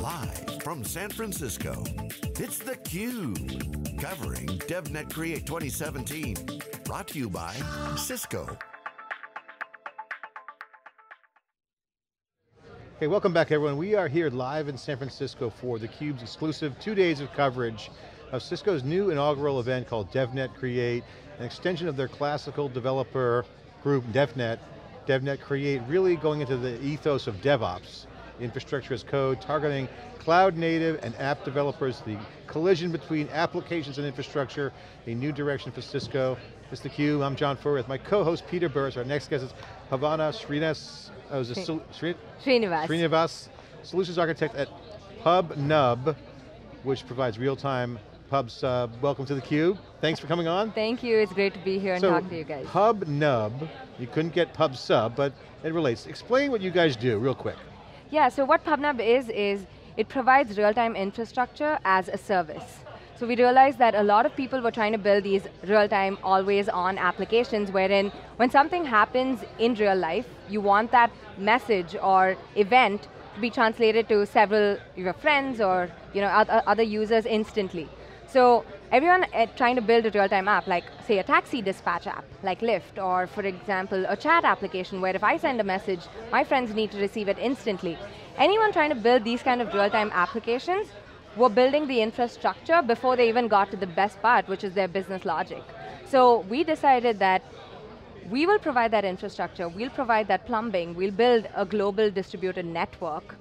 Live from San Francisco, it's theCUBE. Covering DevNet Create 2017. Brought to you by Cisco. Hey, welcome back everyone. We are here live in San Francisco for theCUBE's exclusive two days of coverage of Cisco's new inaugural event called DevNet Create, an extension of their classical developer group, DevNet, DevNet Create, really going into the ethos of DevOps, infrastructure as code, targeting cloud native and app developers, the collision between applications and infrastructure, a new direction for Cisco. This is theCUBE, I'm John Furrier, my co-host Peter Burris, our next guest is Bhavana Srinas, oh, uh, is Sri Sri Srinivas. Srinivas, Solutions Architect at PubNub, which provides real-time pub sub. Welcome to theCUBE. Thanks for coming on. Thank you, it's great to be here and so, talk to you guys. PubNub, you couldn't get pub sub, but it relates. Explain what you guys do, real quick. Yeah, so what PubNub is, is it provides real-time infrastructure as a service. So we realized that a lot of people were trying to build these real-time, always-on applications wherein when something happens in real life, you want that message or event to be translated to several your friends or you know, other users instantly. So everyone uh, trying to build a real-time app, like say a taxi dispatch app, like Lyft, or for example, a chat application where if I send a message, my friends need to receive it instantly. Anyone trying to build these kind of real-time applications were building the infrastructure before they even got to the best part, which is their business logic. So we decided that we will provide that infrastructure, we'll provide that plumbing, we'll build a global distributed network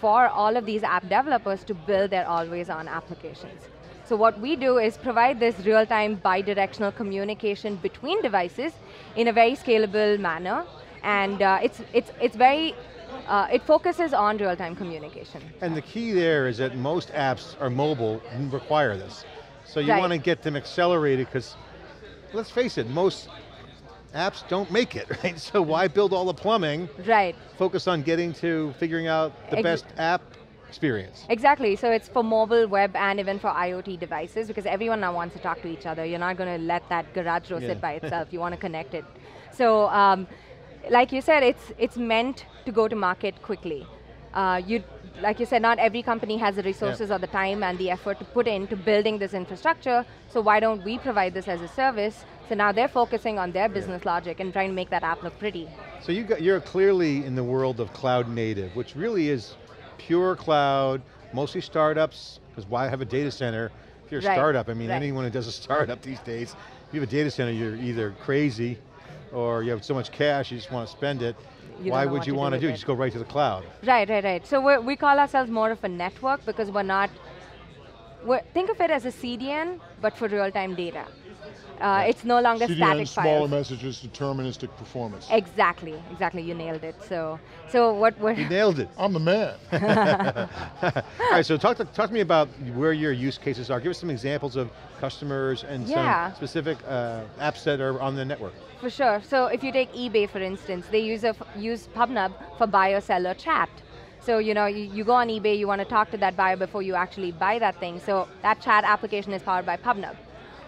for all of these app developers to build their always-on applications. So what we do is provide this real-time bi-directional communication between devices in a very scalable manner, and uh, it's, it's, it's very, uh, it focuses on real-time communication. And the key there is that most apps are mobile and require this. So you right. want to get them accelerated because, let's face it, most apps don't make it, right? So why build all the plumbing? Right. Focus on getting to figuring out the Ex best app experience. Exactly, so it's for mobile, web, and even for IoT devices because everyone now wants to talk to each other. You're not going to let that garage door yeah. sit by itself. you want to connect it. So, um, like you said, it's, it's meant to go to market quickly. Uh, you, like you said, not every company has the resources yeah. or the time and the effort to put into building this infrastructure, so why don't we provide this as a service? So now they're focusing on their business yeah. logic and trying to make that app look pretty. So you got, you're clearly in the world of cloud native, which really is pure cloud, mostly startups, because why have a data center? If you're a right. startup, I mean, right. anyone who does a startup these days, if you have a data center, you're either crazy or you have so much cash, you just want to spend it. You why would you want to do, it. Just go right to the cloud. Right, right, right. So we call ourselves more of a network because we're not, we're, think of it as a CDN, but for real-time data. Uh, it's no longer CDN, static smaller files. messages, deterministic performance. Exactly, exactly, you nailed it. So, so what we're- You nailed it. I'm the man. All right, so talk to, talk to me about where your use cases are. Give us some examples of customers and yeah. some specific uh, apps that are on the network. For sure, so if you take eBay for instance, they use, a, use PubNub for buyer-seller chat. So you know, you, you, go on eBay, you want to talk to that buyer before you actually buy that thing. So that chat application is powered by PubNub.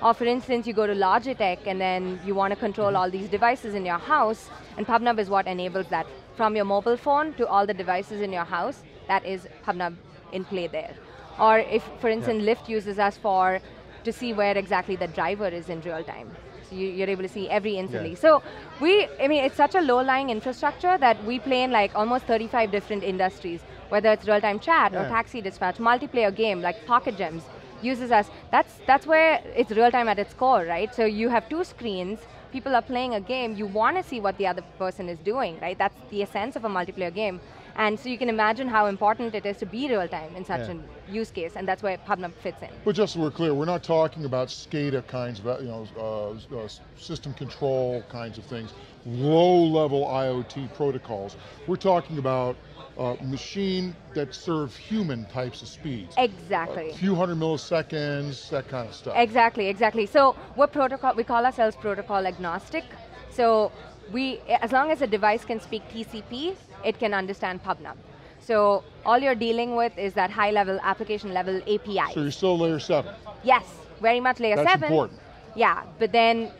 Or for instance, you go to Logitech and then you want to control mm-hmm. all these devices in your house, and PubNub is what enables that. From your mobile phone to all the devices in your house, that is PubNub in play there. Or if, for instance, yeah. Lyft uses us for, to see where exactly the driver is in real time. So you, are able to see every instantly. Yeah. So we, I mean, it's such a low-lying infrastructure that we play in like almost 35 different industries, whether it's real-time chat yeah. or taxi dispatch, multiplayer game like Pocket Gems, uses us, that's, that's where it's real time at its core, right? So you have two screens, people are playing a game, you want to see what the other person is doing, right? That's the essence of a multiplayer game. And so you can imagine how important it is to be real time in such yeah. a use case, and that's where PubNub fits in. But just so we're clear, we're not talking about SCADA kinds of, you know, uh, uh, system control kinds of things, low level IoT protocols. We're talking about uh, machine that serve human types of speeds. Exactly. A few hundred milliseconds, that kind of stuff. Exactly, exactly. So what protocol, we call ourselves protocol agnostic. So we, as long as a device can speak TCP, it can understand PubNub. So all you're dealing with is that high level, application level API. So you're still layer seven? Yes, very much layer That's seven. That's important. Yeah, but then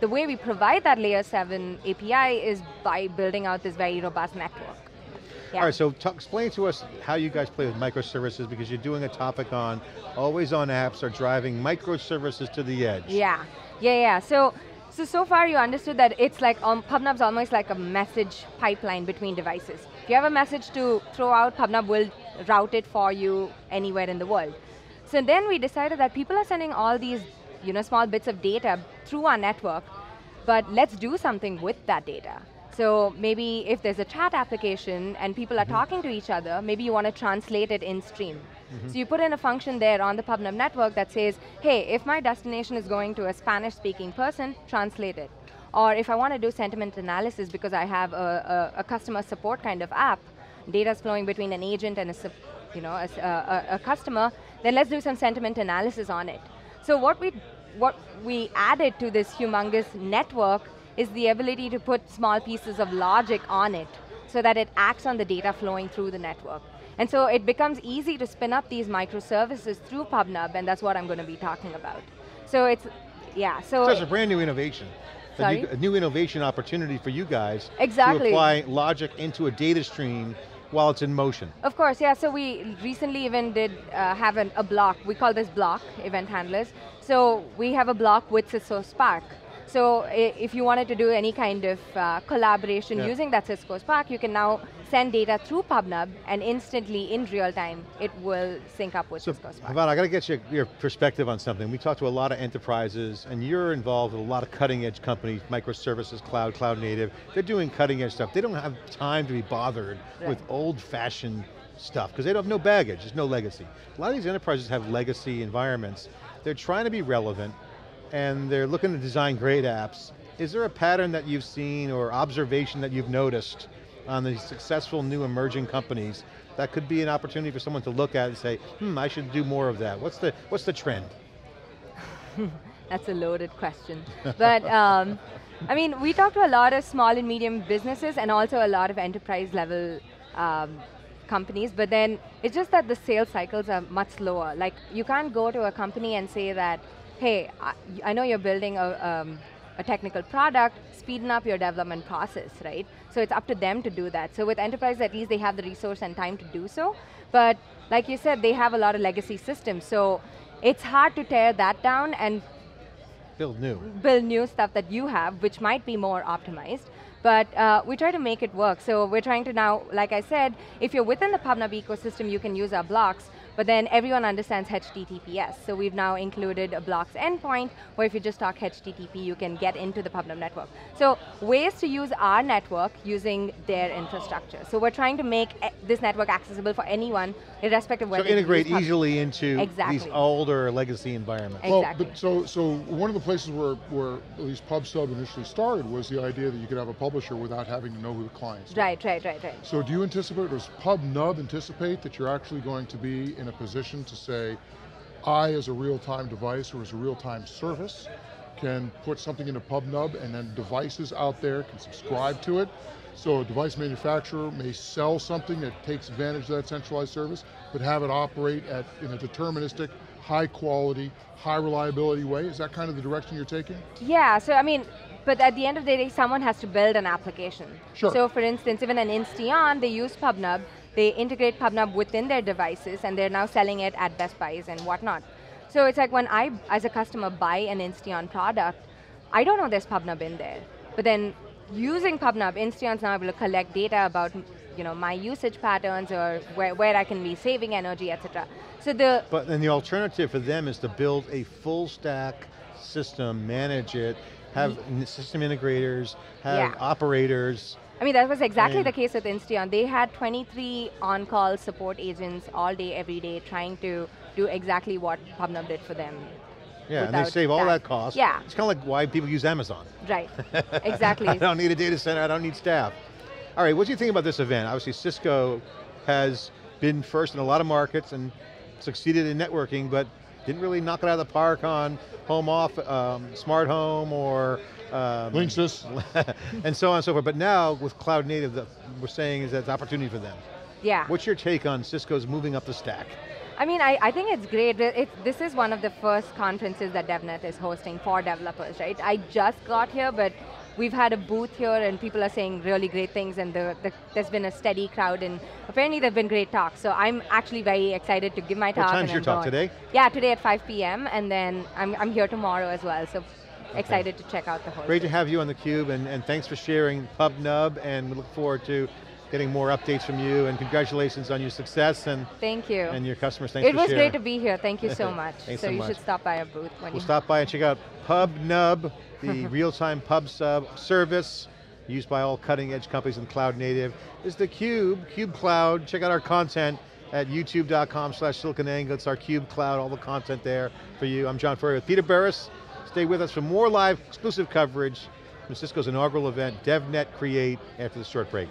the way we provide that layer seven API is by building out this very robust network. Yeah. All right, so talk, explain to us how you guys play with microservices because you're doing a topic on always on apps are driving microservices to the edge. Yeah, yeah, yeah. So, so so far you understood that it's like um, PubNub's almost like a message pipeline between devices. If you have a message to throw out, PubNub will route it for you anywhere in the world. So then we decided that people are sending all these, you know, small bits of data through our network, but let's do something with that data. So maybe if there's a chat application and people are talking to each other, maybe you want to translate it in stream. Mm-hmm. So you put in a function there on the PubNub network that says, hey, if my destination is going to a Spanish speaking person, translate it. Or if I want to do sentiment analysis because I have a, a, a customer support kind of app, data's flowing between an agent and a, you know, a- a- a customer, then let's do some sentiment analysis on it. So what we, what we added to this humongous network is the ability to put small pieces of logic on it so that it acts on the data flowing through the network. And so it becomes easy to spin up these microservices through PubNub, and that's what I'm going to be talking about. So it's, yeah, so. So it's a brand new innovation. A new, a new innovation opportunity for you guys exactly. to apply logic into a data stream while it's in motion. Of course, yeah. So we recently even did uh, have an, a block. We call this block event handlers. So we have a block with Cisco Spark. So if you wanted to do any kind of uh, collaboration Yeah. using that Cisco Spark, you can now send data through PubNub and instantly in real time it will sync up with So, Cisco Spark. Havan, I got to get your, your perspective on something. We talked to a lot of enterprises, and you're involved with a lot of cutting edge companies, microservices, cloud, cloud native. They're doing cutting edge stuff. They don't have time to be bothered with old fashioned stuff, because they don't have no baggage, there's no legacy. A lot of these enterprises have legacy environments. They're trying to be relevant, and they're looking to design great apps. Is there a pattern that you've seen or observation that you've noticed on the successful new emerging companies that could be an opportunity for someone to look at and say, hmm, I should do more of that. What's the, what's the trend? That's a loaded question. but um, I mean, we talk to a lot of small and medium businesses and also a lot of enterprise level um, companies, but then it's just that the sales cycles are much slower. Like, you can't go to a company and say that, hey, I, I know you're building a, um, a technical product, speeding up your development process, right? So it's up to them to do that. So with enterprise, at least they have the resource and time to do so. But like you said, they have a lot of legacy systems. So it's hard to tear that down and Build new. build new stuff that you have, which might be more optimized. But uh, we try to make it work. So we're trying to now, like I said, if you're within the PubNub ecosystem, you can use our blocks. But then everyone understands HTTPS. So we've now included a blocks endpoint, where if you just talk HTTP, you can get into the PubNub network. So ways to use our network using their infrastructure. So we're trying to make eh, this network accessible for anyone, irrespective of So whether they integrate use easily into these older legacy environments. Ex- Well, Exactly. but so so one of the places where where at least PubSub initially started was the idea that you could have a publisher without having to know who the clients. are. Right, right, right, right. So do you anticipate, does PubNub anticipate that you're actually going to be in a position to say, I as a real-time device or as a real-time service can put something into PubNub and then devices out there can subscribe to it. So a device manufacturer may sell something that takes advantage of that centralized service, but have it operate at, in a deterministic, high quality, high reliability way. Is that kind of the direction you're taking? Yeah, so I mean, but at the end of the day, someone has to build an application. Sure. So for instance, even an Insteon, they use PubNub, they integrate PubNub within their devices, and they're now selling it at Best Buys and whatnot. So it's like when I, as a customer, buy an Insteon product, I don't know there's PubNub in there. But then using PubNub, Insteon's now able to collect data about you know, my usage patterns or where, where I can be saving energy, etc. So the But then the alternative for them is to build a full stack system, manage it, have mm-hmm. system integrators, have Yeah. operators. I mean, that was exactly And- the case with Insteon. They had 23 on-call support agents all day, every day, trying to do exactly what PubNub did for them. Yeah, and they save all that. that cost. Yeah. It's kind of like why people use Amazon. Right, exactly. I don't need a data center, I don't need staff. All right, what do you think about this event? Obviously Cisco has been first in a lot of markets and succeeded in networking, but didn't really knock it out of the park on home off, um, smart home or um, Linksys. and so on and so forth. But now with cloud native, that we're saying is that it's opportunity for them. yeah. What's your take on Cisco's moving up the stack? I mean, I, I think it's great. It, it- this is one of the first conferences that DevNet is hosting for developers, right? I just got here, but we've had a booth here and people are saying really great things and the, the, there's been a steady crowd and apparently there have been great talks. So I'm actually very excited to give my talk. What time's and your I'm talk, going. today? Yeah, today at 5 p.m. and then I'm, I'm here tomorrow as well. So excited to check out the whole Great to have you on theCUBE and, and thanks for sharing PubNub and we look forward to getting more updates from you and congratulations on your success and, Thank you. and your customers. Thanks it was sharing. great to be here. Thank you so much. Thanks so, so you much. should stop by our booth when We'll stop by and check out PubNub, the real-time pub sub service used by all cutting edge companies in cloud native. This is the Cube, Cube Cloud. Check out our content at youtube.com slash siliconangle. It's our Cube Cloud, all the content there for you. I'm John Furrier with Peter Burris. Stay with us for more live exclusive coverage from Cisco's inaugural event, DevNet Create, after this short break.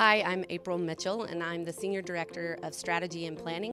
Hi, I'm April Mitchell, and I'm the Senior Director of Strategy and Planning